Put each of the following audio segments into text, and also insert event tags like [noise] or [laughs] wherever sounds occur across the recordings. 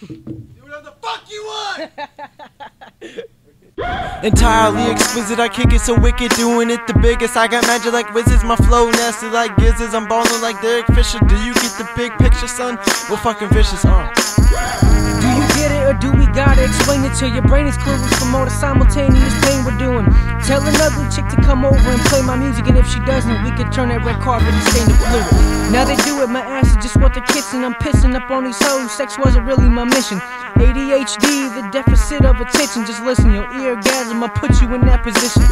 Do whatever the fuck you want! [laughs] Entirely exquisite, I kick it so wicked, doing it the biggest. I got magic like wizards, my flow nasty like gizzards. I'm ballin' like Derek Fisher. Do you get the big picture, son? We're fucking vicious, uh. Or do we gotta explain it till your brain is clueless from all the simultaneous pain we're doing? Tell an ugly chick to come over and play my music, and if she doesn't, we could turn that red carpet and stain it fluid. Now they do it, my ass is just what they're kissing. I'm pissing up on these hoes, sex wasn't really my mission. ADHD, the deficit of attention. Just listen, your eargasm, I'll put you in that position.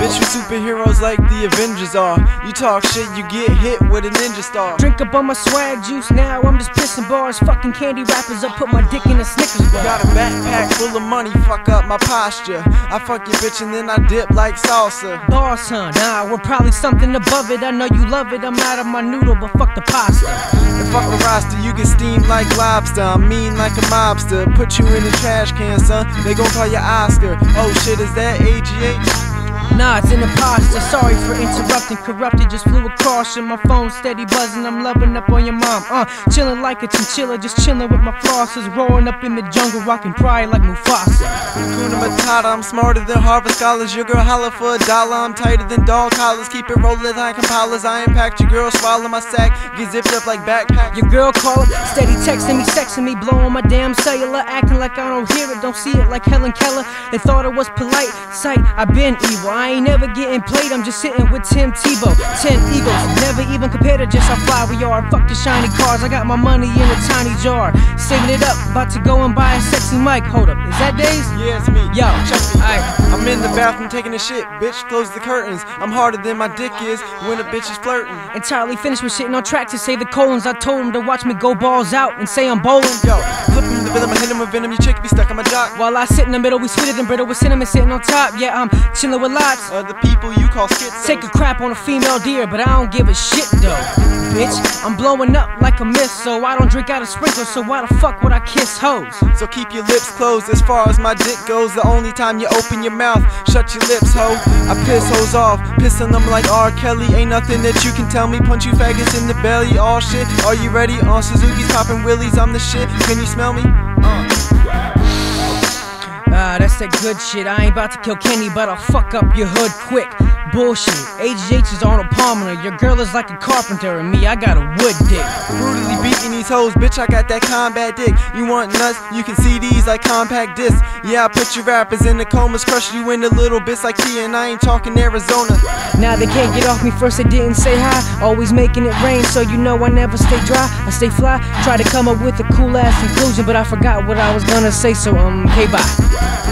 Bitch, we superheroes like the Avengers are. You talk shit, you get hit with a ninja star. Drink up on my swag juice now, I'm just pissing bars. Fucking candy wrappers I put my dick in a Snickers bar. Got a backpack full of money, fuck up my posture. I fuck your bitch and then I dip like salsa. Boss, huh? Nah, we're probably something above it. I know you love it. I'm out of my noodle, but fuck the pasta. And fuck the roster, you get steamed like lobster. I'm mean like a mobster. Put you in the trash can, son. They gon' call you Oscar. Oh shit, is that AGH? Nah, it's an imposter. Sorry for interrupting. Corrupted, just flew across and my phone steady buzzing. I'm loving up on your mom. Uh, chilling like a chinchilla, just chilling with my flosses. Roaring up in the jungle, rocking pride like Mufasa. Kuna Matata, I'm smarter than Harvard scholars. Your girl holla for a dollar. I'm tighter than dog collars. Keep it rolling like compilers. I impact your girl, swallow my sack. Get zipped up like backpack. Your girl call steady texting me, sexing me, blowing my damn cellular, acting like I don't hear it, don't see it like Helen Keller. They thought it was polite sight. I been evil. I ain't never getting played. I'm just sitting with Tim Tebow. Ten eagles, never even compared to just how fly we are. Fuck the shiny cars. I got my money in a tiny jar, saving it up. About to go and buy a sexy mic. Hold up, is that Days? Yeah, it's me. Yo, check me. Aight. I'm in the bathroom taking a shit. Bitch, close the curtains. I'm harder than my dick is when a bitch is flirting. Entirely finished with shitting on track to save the colons. I told him to watch me go balls out and say I'm bowling. Yo, the villain, hit him with venom. Your chick be stuck on my jock. While I sit in the middle, we sweeter than brittle with cinnamon sitting on top. Yeah, I'm chilling with lots. Uh, the people you call skits. Take a crap on a female deer, but I don't give a shit though. Bitch, I'm blowing up like a mist, so I don't drink out of sprinkler, so why the fuck would I kiss hoes? So keep your lips closed as far as my dick goes. The only time you open your mouth, shut your lips, ho. I piss hoes off, pissing them like R. Kelly. Ain't nothing that you can tell me. Punch you faggots in the belly, all shit. Are you ready? On Suzuki's popping willies, I'm the shit. Can you smell me? Ah, that's that good shit. I ain't about to kill Kenny, but I'll fuck up your hood quick. Bullshit. AGH is Arnold Palmer. Your girl is like a carpenter, and me, I got a wood dick. Brutally beating these hoes, bitch. I got that combat dick. You want nuts? You can see these like compact discs. Yeah, I put your rappers in the comas, crush you into little bits like Kia, and I ain't talking Arizona. Now they can't get off me first, they didn't say hi. Always making it rain, so you know I never stay dry. I stay fly. Try to come up with a cool ass conclusion, but I forgot what I was gonna say, so um, okay, bye.